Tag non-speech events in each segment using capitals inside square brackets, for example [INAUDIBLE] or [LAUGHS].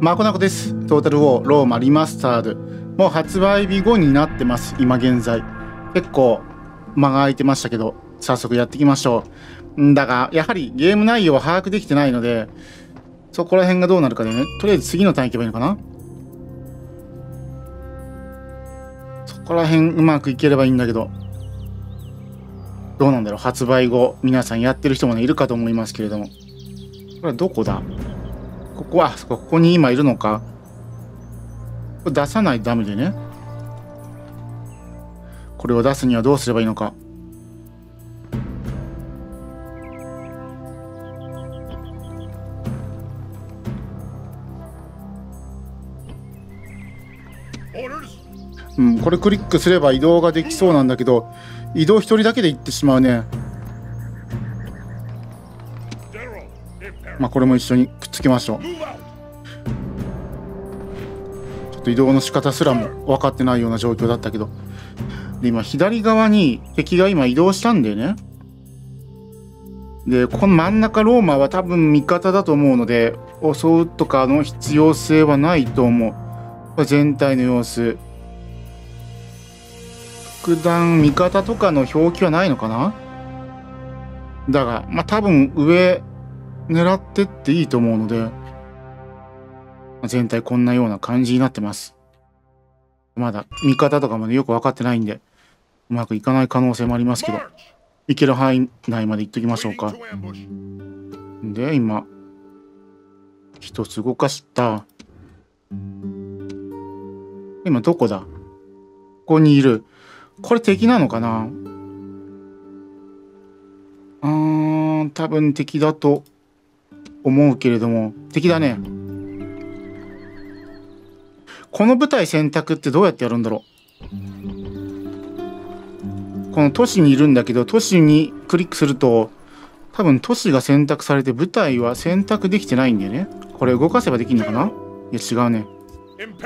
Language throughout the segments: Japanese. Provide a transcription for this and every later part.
マコナコです。トータルウォーローマリマスタード。もう発売日後になってます、今現在。結構間が空いてましたけど、早速やっていきましょう。だが、やはりゲーム内容は把握できてないので、そこら辺がどうなるかでね、とりあえず次のターン行けばいいのかなそこら辺うまくいければいいんだけど、どうなんだろう発売後、皆さんやってる人もね、いるかと思いますけれども。これはどこだ？ここは、ここに今いるのか。出さないとダメでね。これを出すにはどうすればいいのか。うん、これクリックすれば移動ができそうなんだけど移動1人だけで行ってしまうねまあこれも一緒にくっつけましょう。ちょっと移動の仕方すらも分かってないような状況だったけど。で今左側に敵が今移動したんだよね。でこの真ん中ローマは多分味方だと思うので襲うとかの必要性はないと思う。全体の様子。爆弾味方とかの表記はないのかな？だが、まあ、多分上狙ってっていいと思うので、全体こんなような感じになってます。まだ味方とかまでよく分かってないんで、うまくいかない可能性もありますけど、いける範囲内まで行っときましょうか。で、今、一つ動かした。今どこだ？ここにいる。これ敵なのかな？うーん、多分敵だと思うけれども、敵だね。この舞台選択ってどうやってやるんだろう？この都市にいるんだけど、都市にクリックすると、多分都市が選択されて舞台は選択できてないんだよね。これ動かせばできるのかな？いや違うね。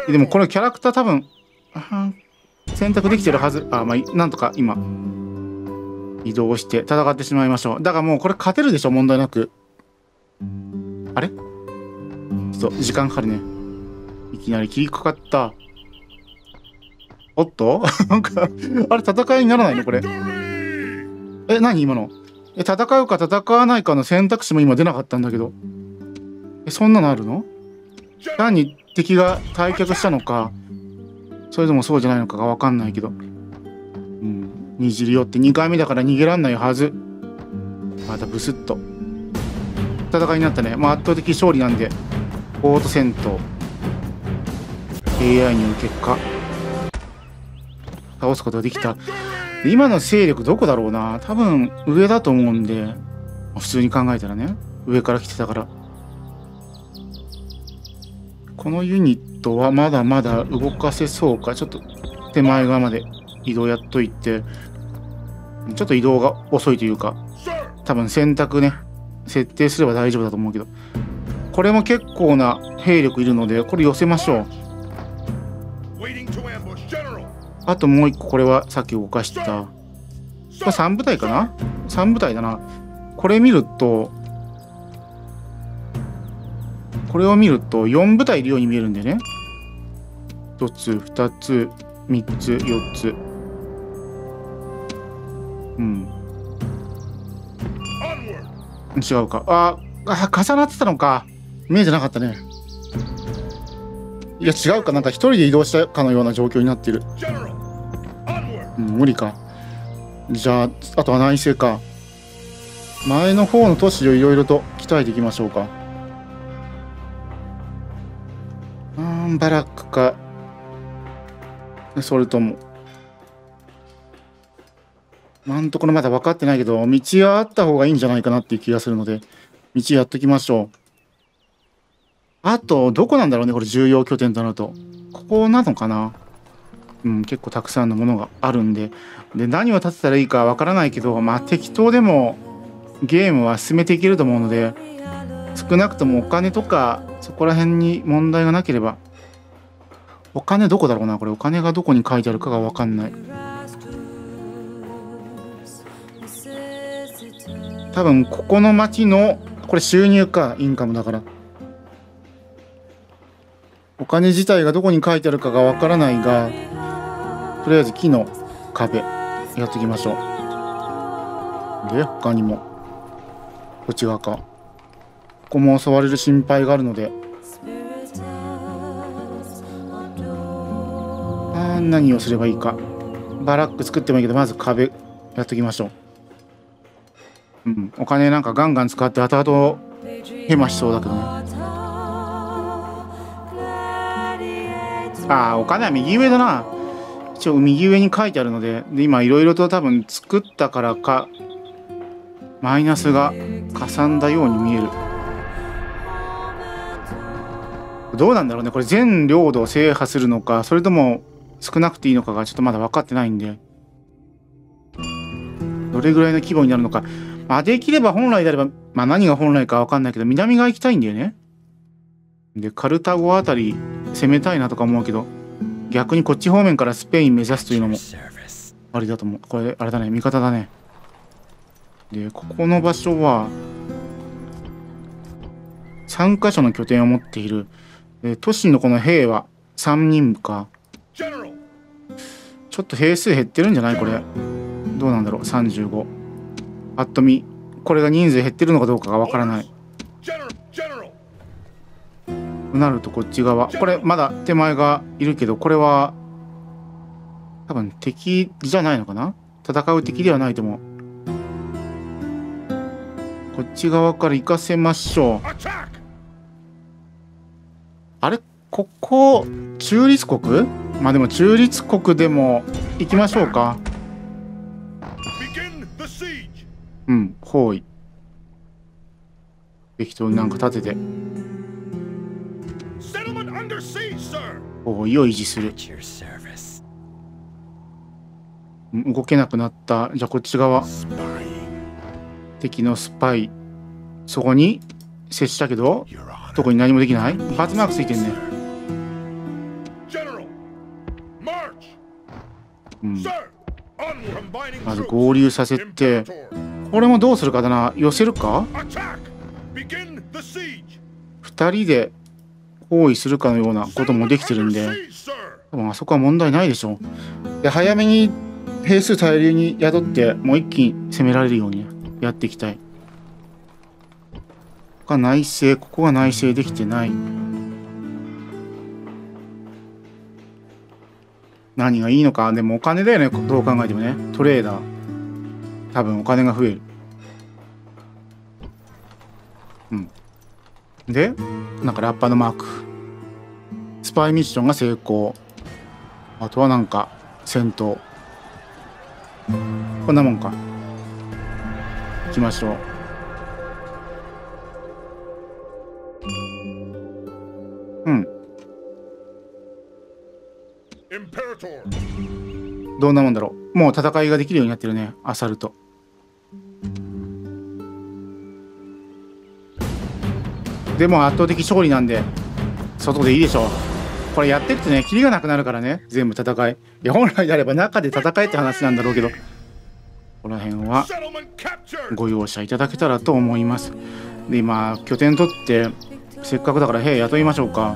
でもこのキャラクター多分、選択できてるはず。あ、まあ、なんとか今、移動して戦ってしまいましょう。だからもうこれ勝てるでしょ、問題なく。あれ？ちょっと時間かかるね。いきなり切りかかった。おっと？[LAUGHS] なんかあれ戦いにならないのこれ。え、何今の？え、戦うか戦わないかの選択肢も今出なかったんだけど。え、そんなのあるの？単に敵が退却したのか、それでもそうじゃないのかが分かんないけど。うん。にじり寄って2回目だから逃げらんないはず。またブスッと。戦いになったね。まあ圧倒的勝利なんで、オート戦闘。AI による結果、倒すことができた。今の勢力どこだろうな多分上だと思うんで、普通に考えたらね。上から来てたから。このユニットはまだまだ動かせそうか。ちょっと手前側まで移動やっといて、ちょっと移動が遅いというか、多分選択ね、設定すれば大丈夫だと思うけど、これも結構な兵力いるので、これ寄せましょう。あともう一個、これはさっき動かした。これ3部隊かな ?3 部隊だな。これ見ると、これを見ると4部隊いるように見えるんでね。1つ、2つ、3つ、4つ。違うか。あ、あ、重なってたのか。見えてなかったね。いや、違うか。なんか一人で移動したかのような状況になってる。うん、無理か。じゃあ、あとは内政か。前の方の都市をいろいろと鍛えていきましょうか。ンバラックかそれとも今んところまだ分かってないけど道はあった方がいいんじゃないかなっていう気がするので道やっときましょう。あとどこなんだろうねこれ重要拠点となると。ここなのかな？うん結構たくさんのものがあるんで。で何を建てたらいいか分からないけどまあ適当でもゲームは進めていけると思うので少なくともお金とかそこら辺に問題がなければお金どこだろうなこれ。お金がどこに書いてあるかが分かんない。多分ここの町のこれ収入かインカムだから。お金自体がどこに書いてあるかがわからないがとりあえず木の壁やっていきましょう。で他にもこっち側か。ここも襲われる心配があるので。あ何をすればいいか。バラック作ってもいいけどまず壁やっときましょう。うん。お金なんかガンガン使って後々ヘマしそうだけどね。ああお金は右上だな。一応右上に書いてあるのでで今いろいろと多分作ったからかマイナスがかさんだように見える。どうなんだろうね。これ全領土を制覇するのかそれとも少なくていいのかがちょっとまだ分かってないんで。どれぐらいの規模になるのか。まあできれば本来であればまあ何が本来か分かんないけど南側行きたいんだよね。でカルタゴあたり攻めたいなとか思うけど逆にこっち方面からスペイン目指すというのもありだと思う。これあれだね味方だね。でここの場所は3カ所の拠点を持っている。都市のこの兵は3人か。ちょっと兵数減ってるんじゃない？これ。どうなんだろう？35ぱっと見これが人数減ってるのかどうかがわからない。となるとこっち側。これまだ手前がいるけどこれは多分敵じゃないのかな？戦う敵ではないと思う。こっち側から行かせましょう。あれ？ここ中立国？まあでも中立国でも行きましょうか。うん包囲。適当になんか立てて。包囲を維持する。動けなくなった。じゃあこっち側。敵のスパイ。そこに接したけどどこに何もできない。バツマークついてんねうんまず合流させてこれもどうするかだな寄せるか？2人で包囲するかのようなこともできてるんで多分あそこは問題ないでしょう。で早めに兵数大量に宿ってもう一気に攻められるようにやっていきたい。が内政ここが内政できてない。何がいいのか。でもお金だよねどう考えてもね。トレーダー多分お金が増える。うん。でなんかラッパのマーク。スパイミッションが成功。あとはなんか戦闘。こんなもんか。行きましょう。うん。どんなもんだろう。もう戦いができるようになってるね。アサルトでも圧倒的勝利なんで外でいいでしょう。これやってってねキリがなくなるからね全部戦い。いや本来であれば中で戦えって話なんだろうけど。ここら辺はご容赦いただけたらと思います。で今拠点取ってせっかくだから兵雇いましょうか。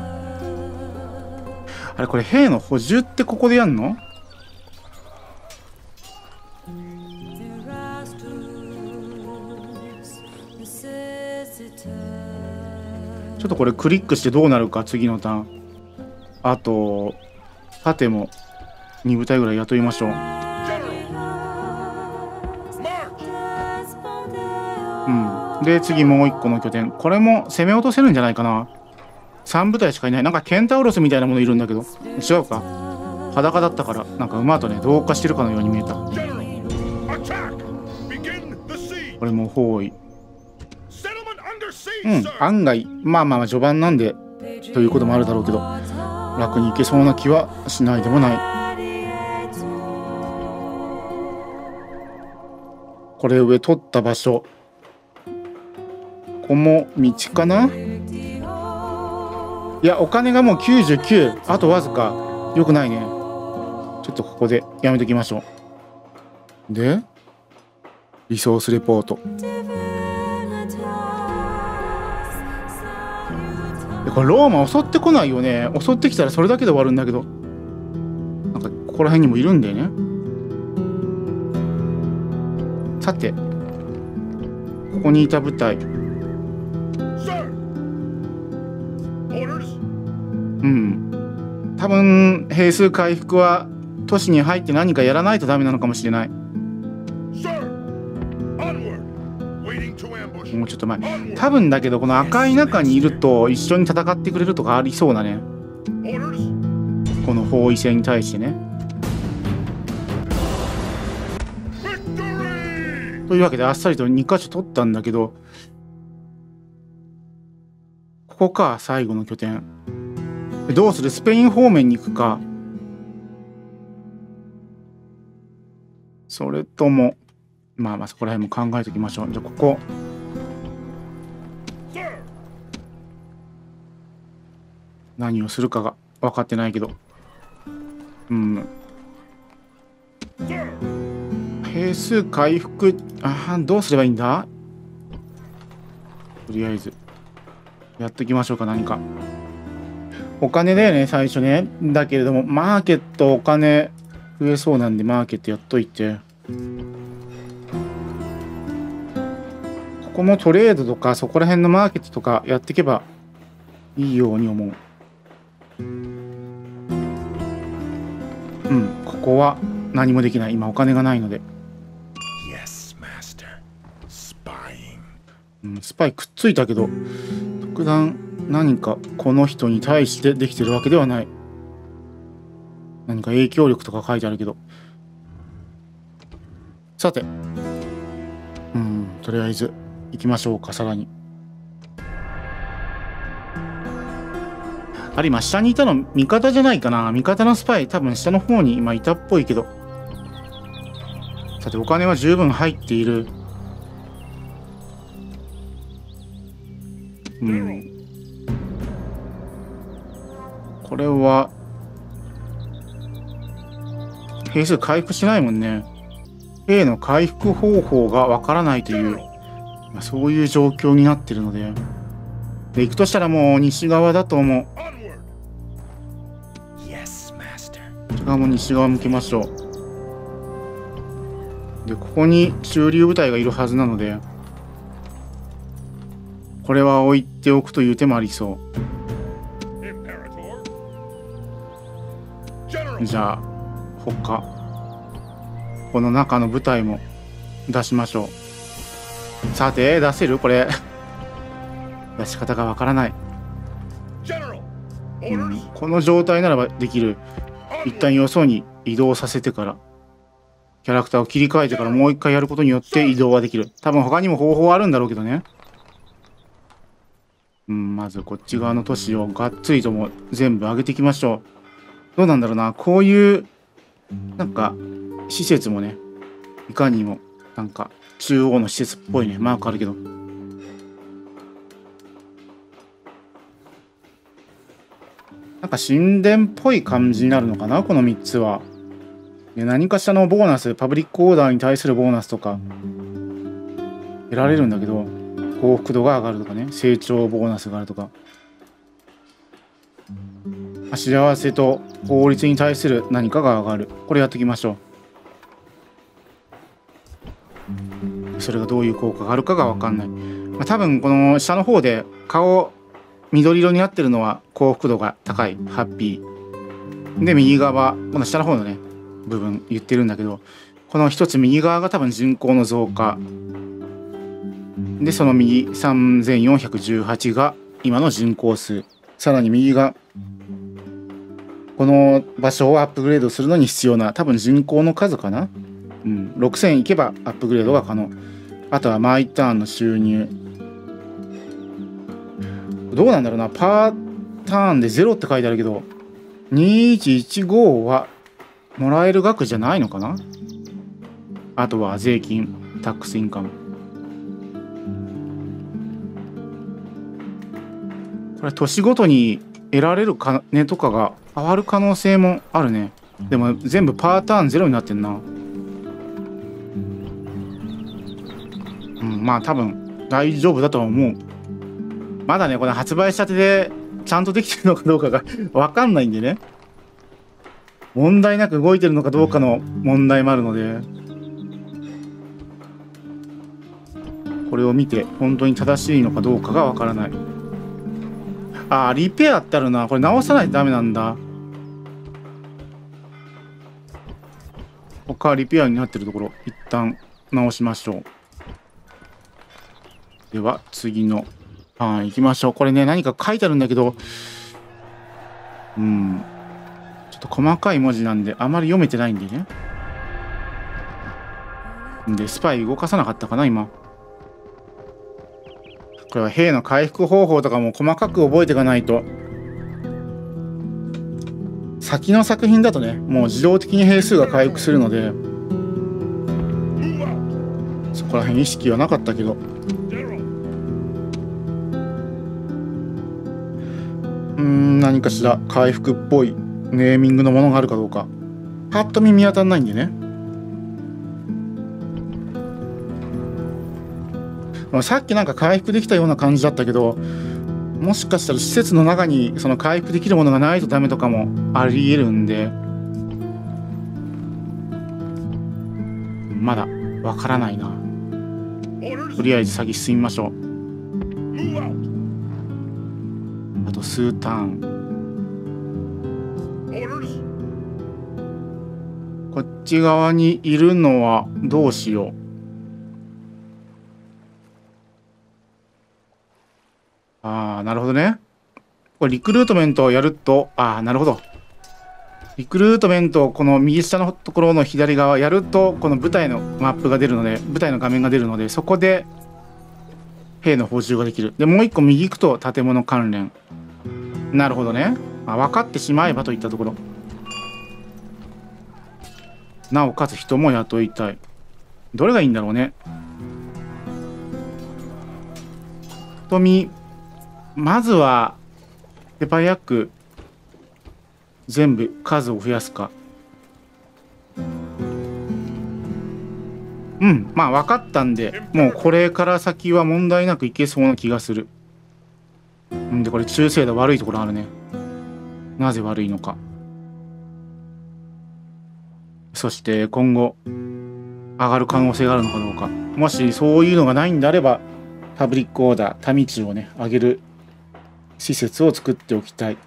あれこれ兵の補充ってここでやんの？ちょっとこれクリックしてどうなるか次のターン。あと盾も2部隊ぐらい雇いましょう。うん。で次もう1個の拠点。これも攻め落とせるんじゃないかな。3部隊しかいない。なんかケンタウロスみたいなものいるんだけど。違うか。裸だったからなんか馬とね同化してるかのように見えた。これも包囲。うん案外まあまあ序盤なんでということもあるだろうけど楽にいけそうな気はしないでもない。これ上取った場所。ここも道かな？いやお金がもう99あとわずか。よくないね。ちょっとここでやめときましょう。でリソースレポート。ここれローマ襲ってこないよね。襲ってきたらそれだけで終わるんだけど。なんかここら辺にもいるんだよね。さてここにいた部隊。うん。多分兵数回復は都市に入って何かやらないとダメなのかもしれないょっと前。多分だけどこの赤い中にいると一緒に戦ってくれるとかありそうだね。この包囲戦に対してね。というわけであっさりと2箇所取ったんだけどここか最後の拠点。どうする？スペイン方面に行くか。それともまあまあそこら辺も考えておきましょう。じゃあここ。何をするかが分かってないけど。うん。兵数回復。あどうすればいいんだ？とりあえず。やっときましょうか何か。お金だよね最初ね。だけれどもマーケットお金。増えそうなんでマーケットやっといて。ここもトレードとかそこら辺のマーケットとかやっていけばいいように思う。うんここは何もできない。今お金がないので、うん、スパイくっついたけど特段何かこの人に対してできてるわけではない。何か影響力とか書いてあるけど。さてうんとりあえず行きましょうかさらにあれ今下にいたの味方じゃないかな。味方のスパイ多分下の方に今いたっぽいけど。さてお金は十分入っている。うん。これは兵数回復しないもんね。兵の回復方法がわからないという、ま、そういう状況になってるので。で行くとしたらもう西側だと思う。じゃあもう西側向きましょう。でここに中流部隊がいるはずなのでこれは置いておくという手もありそう。じゃあ他この中の舞台も出しましょう。さて出せる？これ。[LAUGHS] 出し方がわからない、うん、この状態ならばできる一旦よそに移動させてからキャラクターを切り替えてからもう一回やることによって移動はできる。多分他にも方法あるんだろうけどね。うんまずこっち側の都市をがっつりとも全部上げていきましょう。どうなんだろうな。こういうなんか施設もねいかにもなんか中央の施設っぽいねマークあるけどなんか神殿っぽい感じになるのかなこの3つは。で何かしらのボーナスパブリックオーダーに対するボーナスとか得られるんだけど幸福度が上がるとかね成長ボーナスがあるとか。幸せと法律に対する何かが上がる。これやっていきましょう。それがどういう効果があるかが分かんない、まあ、多分この下の方で顔緑色になってるのは幸福度が高いハッピー。で右側この下の方のね部分言ってるんだけどこの一つ右側が多分人口の増加。でその右3418が今の人口数。さらに右がこの場所をアップグレードするのに必要な多分人口の数かな、うん、6000いけばアップグレードが可能。あとは毎ターンの収入。どうなんだろうな。パーターンで0って書いてあるけど2115はもらえる額じゃないのかな？あとは税金タックスインカム。これ年ごとに得られる金とかが変わる可能性もあるね。でも全部パーターンゼロになってんな。うんまあ多分大丈夫だとは思う。まだねこれ発売したてでちゃんとできてるのかどうかがわかんないんでね。問題なく動いてるのかどうかの問題もあるので。これを見て本当に正しいのかどうかがわからない。あリペアってあるな。これ直さないとダメなんだ。他リペアになってるところ一旦直しましょう。では次のパン行きましょう。これね何か書いてあるんだけどうん。ちょっと細かい文字なんであまり読めてないんでね。でスパイ動かさなかったかな今。これは兵の回復方法とかも細かく覚えていかないと。先の作品だとねもう自動的に兵数が回復するのでそこら辺意識はなかったけど。うん何かしら回復っぽいネーミングのものがあるかどうか。パッと見見当たんないんでね。さっきなんか回復できたような感じだったけどもしかしたら施設の中にその回復できるものがないとダメとかもありえるんでまだわからないな。とりあえず先進みましょう。数ターンこっち側にいるのはどうしようああ、なるほどね。これリクルートメントをやると、ああ、なるほど。リクルートメントをこの右下のところの左側やると、この舞台のマップが出るので、舞台の画面が出るので、そこで兵の補充ができる。で、もう一個右行くと建物関連。なるほどね。あ分かってしまえばといったところ。なおかつ人も雇いたい。どれがいいんだろうね。富まずは手早く全部数を増やすかうんまあ分かったんでもうこれから先は問題なくいけそうな気がするんでこれ中性度悪いところあるね。なぜ悪いのか。そして今後上がる可能性があるのかどうか。もしそういうのがないんであればパブリックオーダータミチをね上げる施設を作っておきたい。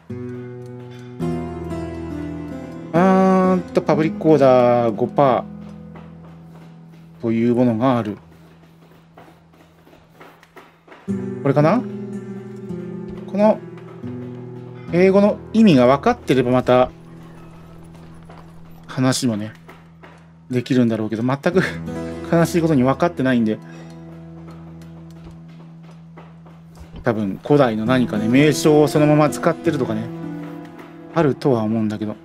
あーんと、パブリックオーダー5%というものがある。これかな？この英語の意味が分かってればまた話もね、できるんだろうけど、全く [LAUGHS] 悲しいことに分かってないんで、多分古代の何かね名称をそのまま使ってるとかねあるとは思うんだけど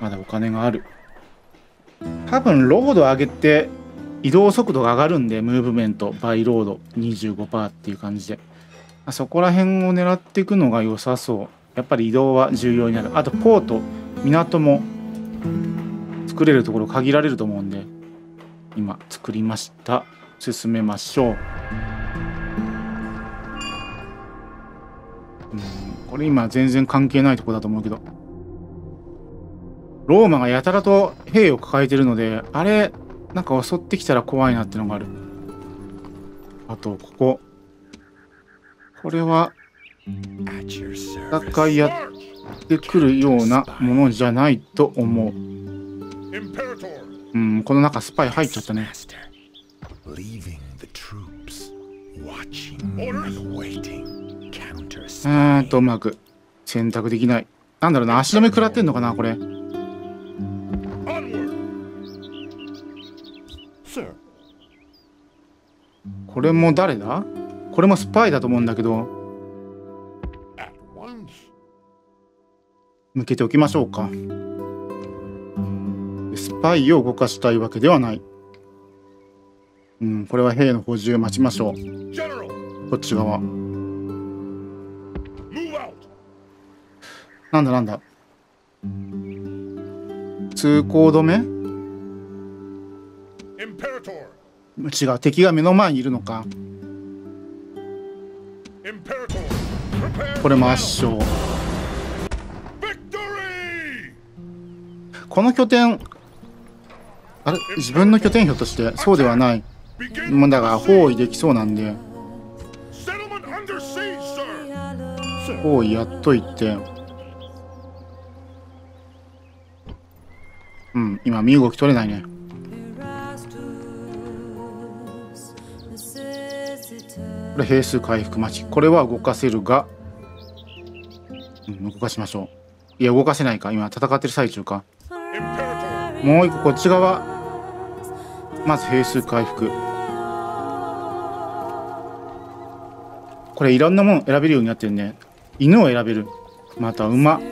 まだお金がある。多分ロード上げて移動速度が上がるんでムーブメントバイロード25%っていう感じで。そこら辺を狙っていくのが良さそう。やっぱり移動は重要になる。あとポート港も作れるところ限られると思うんで今作りました。進めましょう。うこれ今全然関係ないとこだと思うけど。ローマがやたらと兵を抱えてるのであれなんか襲ってきたら怖いなってのがある。あとここ。これは戦いやってくるようなものじゃないと思う。うんこの中スパイ入っちゃったね.うんとうまく選択できない。なんだろうな、足止め食らってんのかな、これ。これも誰だ？これもスパイだと思うんだけど。向けておきましょうか。スパイを動かしたいわけではない。うん、これは兵の補充待ちましょう。こっち側。なんだなんだ？通行止め？違う、敵が目の前にいるのか。これも圧勝。この拠点あれ？自分の拠点ひょっとして？そうではない。もうだから包囲できそうなんで。包囲やっといて。うん今身動き取れないね。これ兵数回復待ち。これは動かせるが、うん、動かしましょう。いや動かせないか。今戦ってる最中か。もう一個こっち側。まず兵数回復。これいろんなもの選べるようになってるね。犬を選べる。また馬。な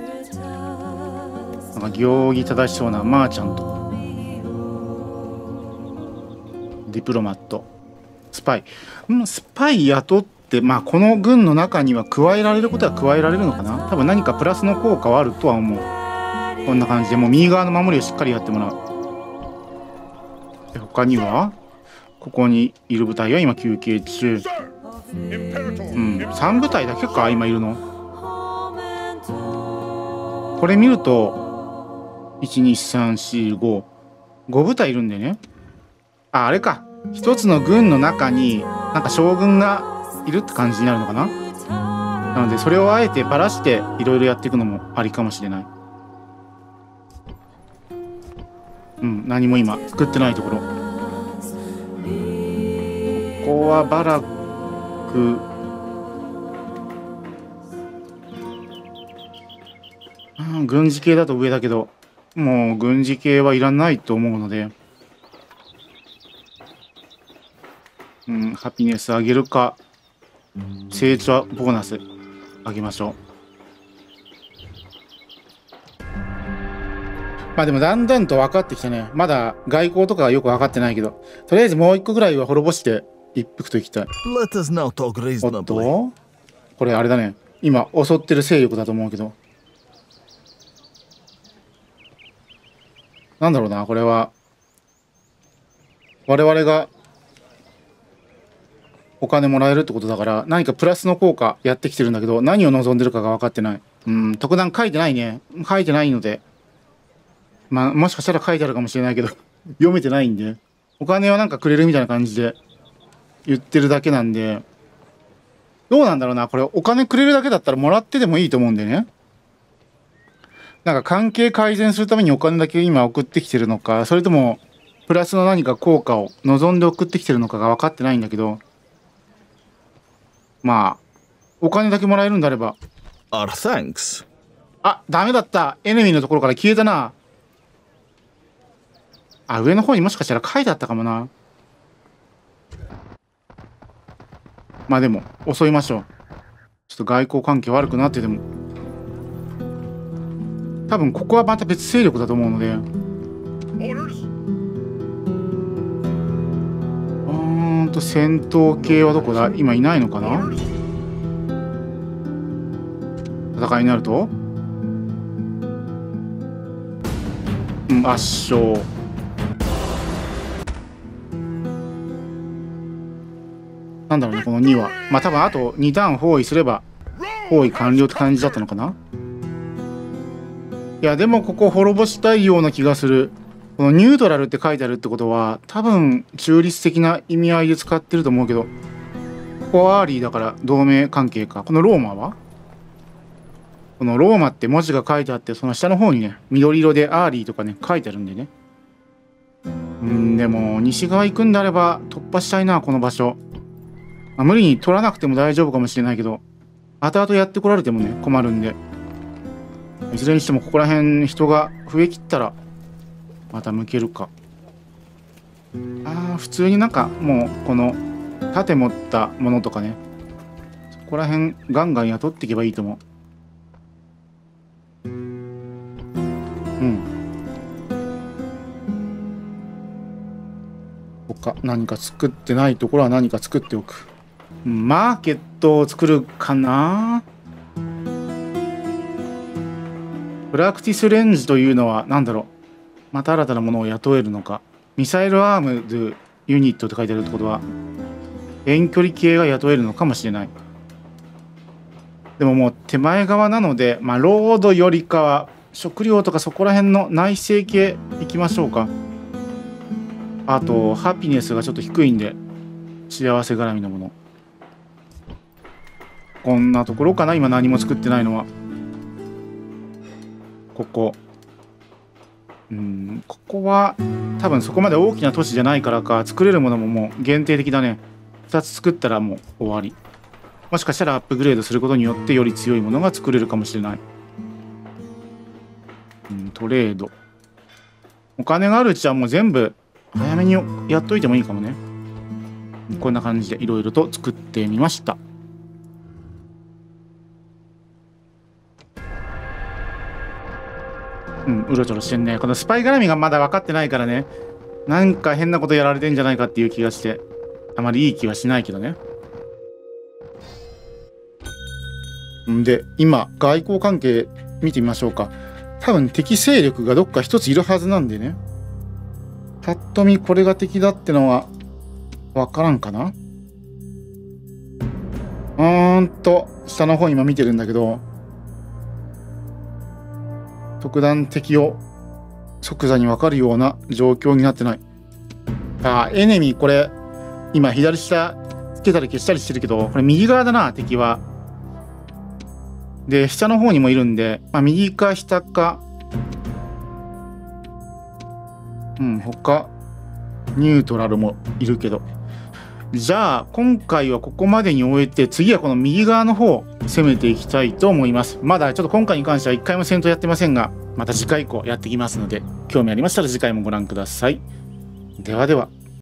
んか行儀正しそうな merchant。 diplomat。パイ、うん、スパイ雇ってまあこの軍の中には加えられることは加えられるのかな？多分何かプラスの効果はあるとは思う。こんな感じでもう右側の守りをしっかりやってもらう。他にはここにいる部隊は今休憩中。うん3部隊だけか今いるの。これ見ると12345 5部隊いるんでね。ああれか。一つの軍の中になんか将軍がいるって感じになるのかな？なのでそれをあえてばらしていろいろやっていくのもありかもしれない。うん何も今作ってないところ。ここはバラク。うん軍事系だと上だけどもう軍事系はいらないと思うので。うん、ハピネス上げるか、成長ボーナス上げましょう。まあでもだんだんと分かってきたね。まだ外交とかはよく分かってないけど、とりあえずもう一個ぐらいは滅ぼして一服といきたい。おっとこれあれだね。今襲ってる勢力だと思うけど。なんだろうな、これは。我々がお金もらえるってことだから何かプラスの効果やってきてるんだけど何を望んでるかが分かってない。うん特段書いてないね。書いてないので。まあもしかしたら書いてあるかもしれないけど [LAUGHS] 読めてないんで。お金はなんかくれるみたいな感じで言ってるだけなんで。どうなんだろうな。これお金くれるだけだったらもらってでもいいと思うんでね。なんか関係改善するためにお金だけ今送ってきてるのかそれともプラスの何か効果を望んで送ってきてるのかが分かってないんだけどまあ、お金だけもらえるんであれば。あ、thanks. あ、ダメだった。エネミーのところから消えたな。あ、上の方にもしかしたら書いてあったかもな。まあでも、襲いましょう。ちょっと外交関係悪くなってても。多分ここはまた別勢力だと思うので。んと戦闘系はどこだ？今いないのかな？戦いになると？うん圧勝。なんだろうねこの2は。まあ多分あと2ターン包囲すれば包囲完了って感じだったのかな？いやでもここ滅ぼしたいような気がする。このニュートラルって書いてあるってことは多分中立的な意味合いで使ってると思うけどここは ally だから同盟関係か。このローマは？このローマって文字が書いてあってその下の方にね緑色で ally とかね書いてあるんでね。うんでも西側行くんであれば突破したいなこの場所、まあ、無理に取らなくても大丈夫かもしれないけど後々やってこられてもね困るんで。いずれにしてもここら辺人が増えきったらまた向けるか。あー普通になんかもうこの盾持ったものとかね。そこら辺ガンガン雇っていけばいいと思う。うん。他何か作ってないところは何か作っておく。マーケットを作るかな。プラクティスレンジというのは何だろう。また新たなものを雇えるのか。ミサイルアームズユニットって書いてあるってことは遠距離系が雇えるのかもしれない。でももう手前側なのでまあロードよりかは食料とかそこら辺の内政系行きましょうか。あとハピネスがちょっと低いんで幸せ絡みのもの。こんなところかな今何も作ってないのは。ここ。うんここは多分そこまで大きな都市じゃないからか作れるものももう限定的だね。2つ作ったらもう終わり。もしかしたらアップグレードすることによってより強いものが作れるかもしれない、うん、トレード。お金があるうちはもう全部早めにやっといてもいいかもね。こんな感じでいろいろと作ってみました。うん、うろちょろしてんね。このスパイ絡みがまだ分かってないからね。なんか変なことやられてんじゃないかっていう気がして、あまりいい気はしないけどね。んで、今、外交関係見てみましょうか。多分敵勢力がどっか一ついるはずなんでね。ぱっと見これが敵だってのは分からんかなうーんと、下の方今見てるんだけど、特段敵を即座に分かるような状況になってない。あ、エネミーこれ、今左下つけたり消したりしてるけど、これ右側だな、敵は。で、下の方にもいるんで、まあ、右か下か、うん、他、ニュートラルもいるけど。じゃあ、今回はここまでに終えて、次はこの右側の方、攻めていきたいと思います。まだちょっと今回に関しては1回も戦闘やってませんが、また次回以降やってきますので、興味ありましたら次回もご覧ください。ではでは。